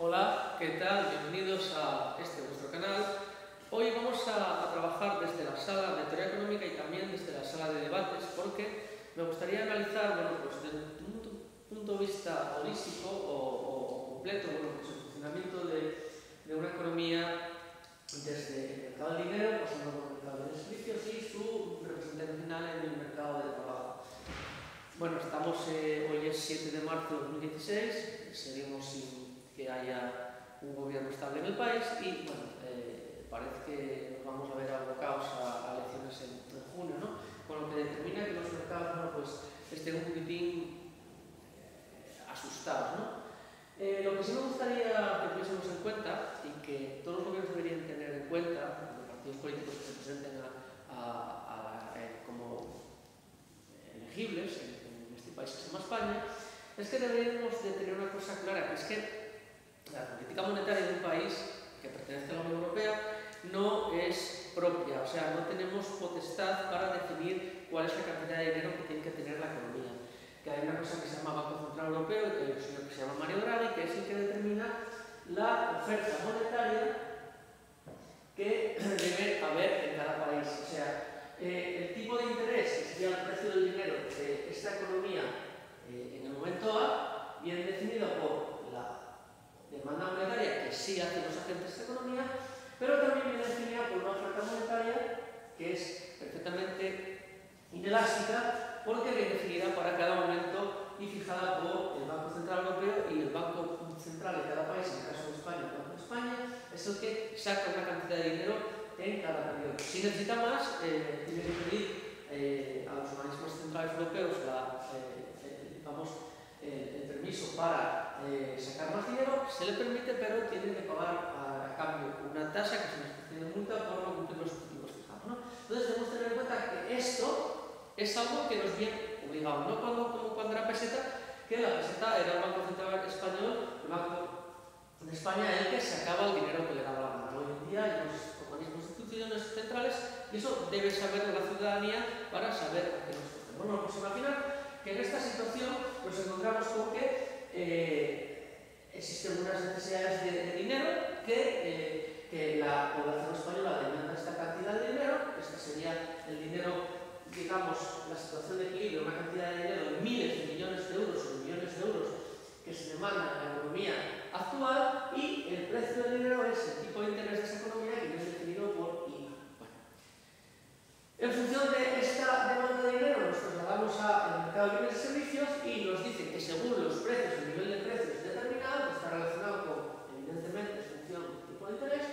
Hola, ¿qué tal? Bienvenidos a este vuestro canal. Hoy vamos a, a, trabajar desde la sala de teoría económica y también desde la sala de debates porque me gustaría analizar, bueno, pues desde un punto de vista holístico o, o completo, bueno, pues el funcionamiento de, de una economía desde el mercado del dinero, pasando por el mercado de servicios y su representación final en el mercado del trabajo. Bueno, estamos, eh, hoy es 7 de marzo de 2016, seguimos sin que haya un gobierno estable en el país y, bueno, eh, parece que nos vamos a ver abocados a, a elecciones en, en, junio, ¿no? Con lo que determina que los mercados, bueno, pues, estén un poquitín eh, asustados, ¿no? Eh, lo que sí me gustaría que tuviésemos en cuenta y que todos los gobiernos deberían tener en cuenta, los partidos políticos que se presenten a, a, a, eh, como elegibles en, en, este país que se llama España, es que deberíamos de tener una cosa clara, que es que la política monetaria de un país que pertenece a la Unión Europea no es propia, o sea, no tenemos potestad para definir cuál es la cantidad de dinero que tiene que tener la economía. Que hay una cosa que se llama Banco Central Europeo que hay un señor que se llama Mario Draghi, que es el que determina la oferta monetaria que debe haber en cada país. O sea, eh, el tipo de interés, que sería el precio del dinero de esta economía eh, en el momento A, viene definido por demanda monetaria que sí hacen los agentes de economía, pero también viene definida por una oferta monetaria que es perfectamente inelástica porque viene definida para cada momento y fijada por el Banco Central Europeo y el Banco Central de cada país, en el caso de España, el Banco de España, es el que saca una cantidad de dinero en cada periodo. Si necesita más, eh, tiene que pedir eh, a los organismos centrales europeos la, eh, eh, vamos, eh, el permiso para eh, sacar más dinero, se le permite, pero tiene que pagar a, a cambio una tasa que es una especie de multa por no cumplir los objetivos fijados. ¿no? Entonces debemos tener en cuenta que esto es algo que nos viene obligado, no cuando, como cuando era peseta, que la peseta era el Banco Central Español, el Banco de España el que sacaba el dinero que le daba la mano. Hoy en día hay unos organismos instituciones centrales y eso debe saber la ciudadanía para saber a qué nos. Bueno, pues imaginar que en esta situación nos encontramos con que eh, existen unas necesidades de, de dinero que, eh, que la población española demanda esta cantidad de dinero, este sería el dinero, digamos, la situación de equilibrio, una cantidad de dinero de miles de millones de euros o millones de euros que se demanda en la economía actual y el precio del dinero es el tipo de interés de esa economía que no es definido En función de esta demanda de dinero nos trasladamos al mercado de bienes y servicios y nos dicen que según los precios, el nivel de precios determinado, que está relacionado con, evidentemente, función del tipo de interés,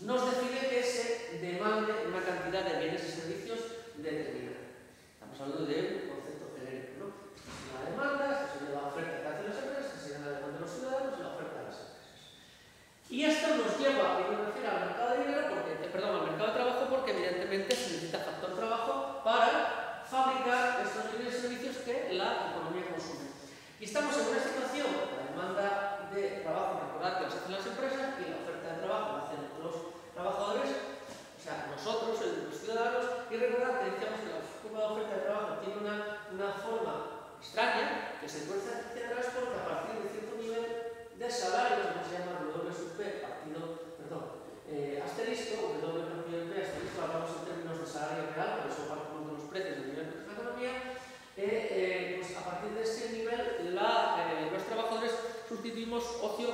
nos define que se demande una cantidad de bienes y servicios determinada. Estamos hablando de un concepto genérico, ¿no? La demanda partir de ese nivel eh, los trabajadores sustituimos ocio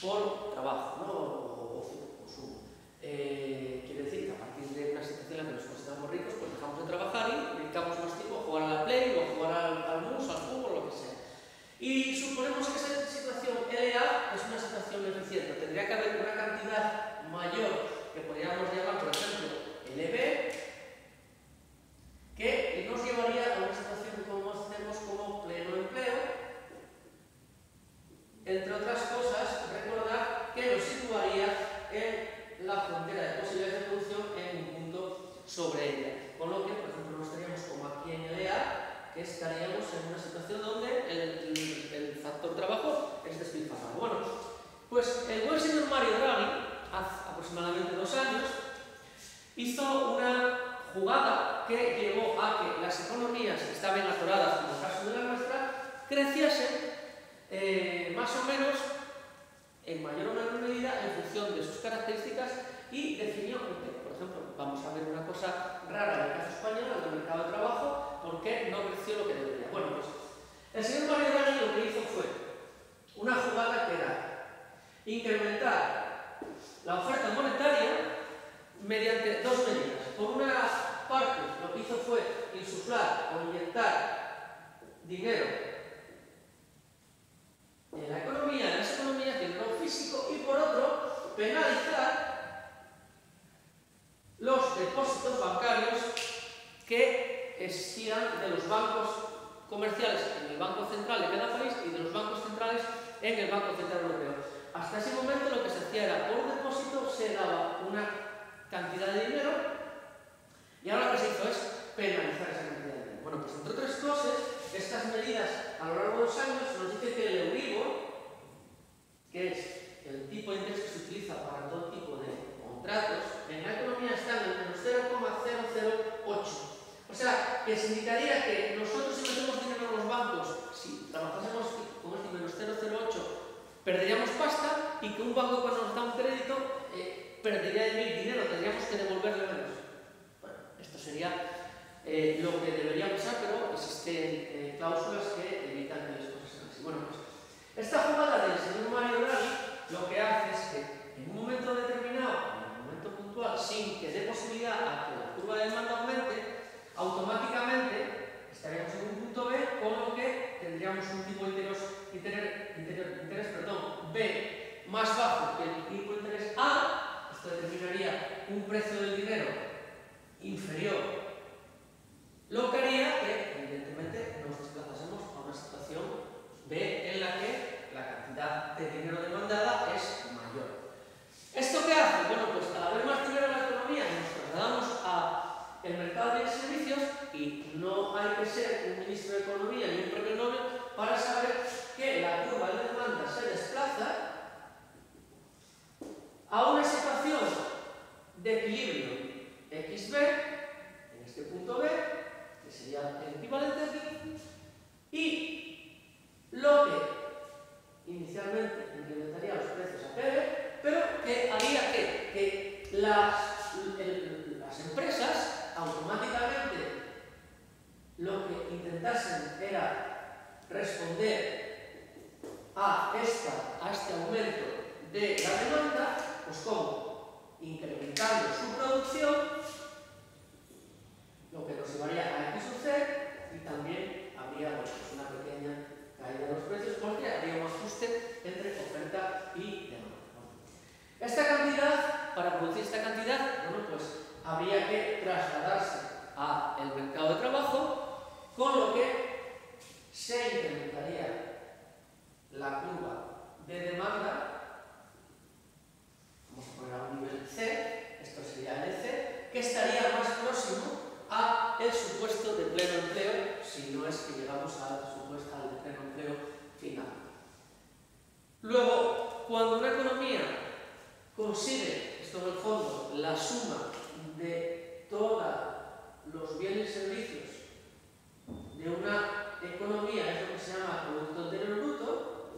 por trabajo, ¿no? o ocio consumo. Eh, quiere decir que a partir de una situación en la que nos consideramos ricos, pues dejamos de trabajar y dedicamos más tiempo a jugar a la play o a jugar al, al mus, al fútbol, lo que sea. Y suponemos que esa situación LA es una situación eficiente. Tendría que haber una cantidad mayor que podríamos llamar, por ejemplo, LB, que nos llevaría a una situación que conocemos como pleno empleo. Entre otras cosas, recordar que nos situaría en la frontera de posibilidades de producción en un punto sobre ella. Con lo que, por ejemplo, no estaríamos como aquí en Estaríamos en una situación donde el, factor trabajo es despilfarrado. Bueno, pues el buen señor Mario Draghi, hace aproximadamente dos años, hizo una jugada que llevó a que las economías que estaban atoradas, como el caso de la nuestra, creciesen eh, más o menos, en mayor o menor medida, en función de sus características y definió por ejemplo, vamos a ver una cosa rara en el caso español, en el mercado de trabajo, ¿por qué no creció lo que debería? Bueno, pues el señor Draghi lo que hizo fue una jugada que era incrementar la oferta monetaria mediante dos medidas. Por una parte, lo que hizo fue insuflar o inyectar dinero en la economía, en las economías, dinero físico, y por otro, penalizar los depósitos bancarios que existían de los bancos comerciales en el Banco Central de cada país y de los bancos centrales en el Banco Central Europeo. Que significaría que nosotros si metemos dinero en los bancos, si trabajásemos con este menos 008, perderíamos pasta y que un banco cuando nos da un crédito eh, perdería dinero, tendríamos que devolverle menos. Bueno, esto sería eh, lo que debería pasar, pero existen eh, cláusulas que evitan que las cosas sean así. Bueno, pues esta jugada del señor Mario Draghi lo que hace es que en un momento determinado, en un momento puntual, sin que dé posibilidad a que la curva de demanda aumente, automáticamente estaríamos en un punto B, con lo que tendríamos un tipo de interés, interés, interés perdón, B más bajo que el tipo de interés A, esto determinaría un precio del dinero inferior, lo que haría que, evidentemente, nos desplazásemos a una situación B en la que la cantidad de dinero demandada es mayor. ¿Esto qué hace? Bueno, pues al haber más dinero en la economía, nos trasladamos a el mercado de servicios y no hay que ser un ministro de Economía ni un premio Nobel para saber que la curva de demanda se desplaza a una situación de equilibrio XB, en este punto B, que sería el equivalente aquí, y lo que inicialmente incrementaría los precios a PB, pero que haría que, que las, las empresas automáticamente lo que intentasen era responder a, esta, a este aumento de la demanda, pues como incrementando su producción, lo que nos llevaría a X y también habría pues, una pequeña caída de los precios porque habría un ajuste entre oferta y demanda. Esta cantidad, para producir esta cantidad, bueno, pues habría que trasladarse al mercado de trabajo, con lo que se incrementaría la curva de demanda, vamos a poner a un nivel C, esto sería el C, que estaría más próximo a el supuesto de pleno empleo, si no es que llegamos al supuesto de pleno empleo final. Luego, cuando una economía consigue, esto en el fondo, la suma de todos los bienes y servicios de una economía, es lo que se llama Producto Interior Bruto,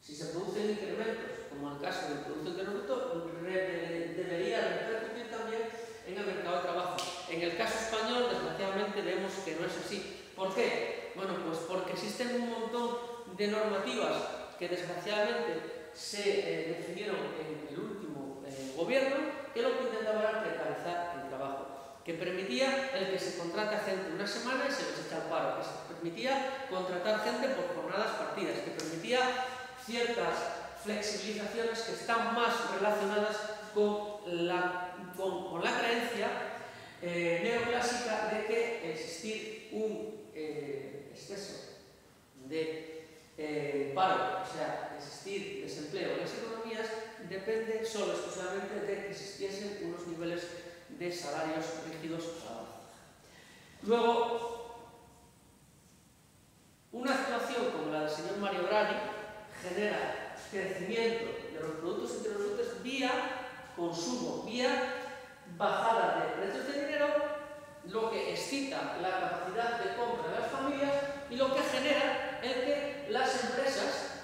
si se producen incrementos, como en el caso del Producto Interior Bruto, debería repercutir también en el mercado de trabajo. En el caso español, desgraciadamente, vemos que no es así. ¿Por qué? Bueno, pues porque existen un montón de normativas que desgraciadamente se eh, definieron en el último eh, gobierno que lo que intentaba era precarizar el trabajo, que permitía el que se contrata gente una semana y se les echa al paro, que se permitía contratar gente por jornadas partidas, que permitía ciertas flexibilizaciones que están más relacionadas con la, con, la creencia eh, neoclásica de que existir de salarios rígidos a la baja. Luego, una actuación como la del señor Mario Brani genera crecimiento de los productos entre los vía consumo, vía bajada de precios de dinero, lo que excita la capacidad de compra de las familias y lo que genera el que las empresas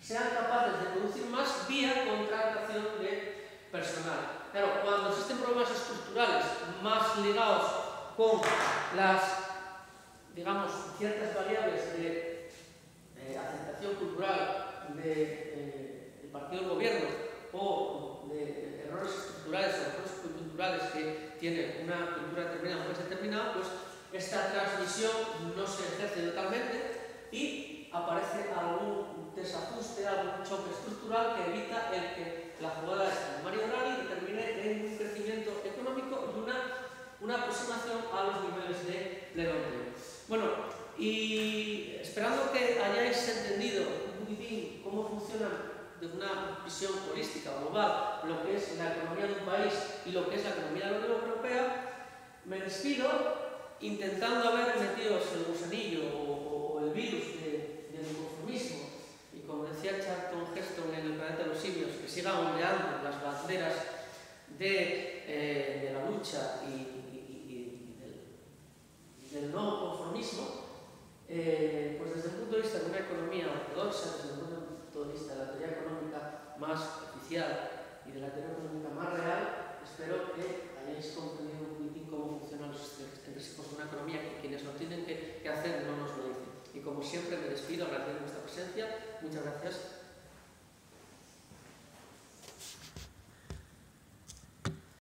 sean capaces de producir más vía contratación de personal. Pero cuando existen problemas estructurales más ligados con las, digamos, ciertas variables de eh, aceptación cultural eh, del partido del gobierno o de, errores estructurales o errores culturales que tiene una cultura determinada o un país determinado, pues esta transmisión no se ejerce totalmente y aparece algún desajuste, algún choque estructural que evita el que de pleno Bueno, y esperando que hayáis entendido muy bien cómo funciona de una visión holística, global, lo que es la economía de un país y lo que es la economía de la Unión Europea, me despido intentando haber metido el gusanillo o, o el virus de, del conformismo y como decía Charlton Heston en el planeta de los simios, que siga ondeando las banderas de, eh, de la lucha y del no conformismo, eh, pues desde el punto de vista de una economía ortodoxa, desde el punto de vista de la teoría económica más oficial y de la teoría económica más real, espero que hayáis comprendido un poquitín cómo funcionan los sistemas de una economía que quienes lo tienen que, que hacer no nos lo dicen. Y como siempre me despido agradeciendo vuestra presencia, muchas gracias